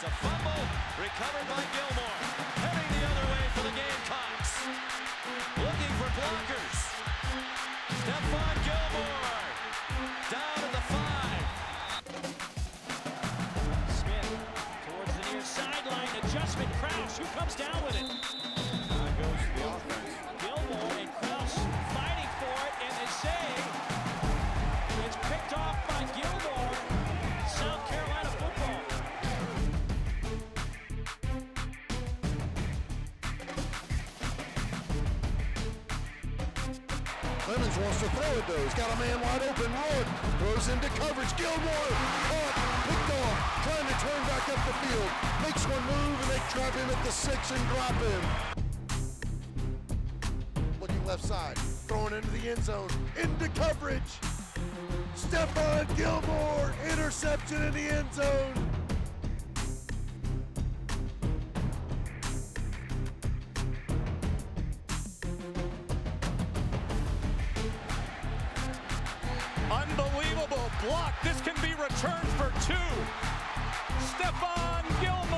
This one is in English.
There's a fumble recovered by Gilmore. Heading the other way for the Gamecocks. Looking for blockers. Stephon Gilmore down at the five. Smith towards the near sideline. Adjustment. Kraus, who comes down with it? Clemson wants to throw it though. He's got a man wide open. Roy throws into coverage. Gilmore caught, picked off, trying to turn back up the field. Makes one move and they trap him at the six and drop him. Looking left side, throwing into the end zone, into coverage. Stephon Gilmore, interception in the end zone. Unbelievable block. This can be returned for two. Stephon Gilmore.